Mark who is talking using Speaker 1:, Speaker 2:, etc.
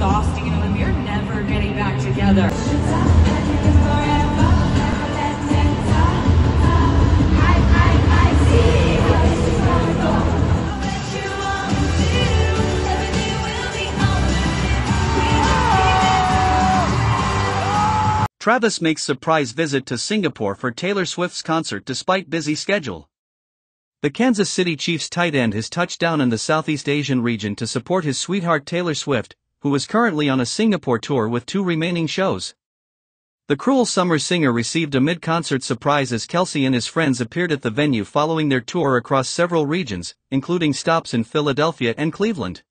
Speaker 1: and are never getting back together. Travis makes surprise visit to Singapore for Taylor Swift's concert despite busy schedule. The Kansas City Chiefs tight end has touched down in the Southeast Asian region to support his sweetheart Taylor Swift, who is currently on a Singapore tour with two remaining shows. The Cruel Summer singer received a mid-concert surprise as Kelce and his friends appeared at the venue following their tour across several regions, including stops in Philadelphia and Cleveland.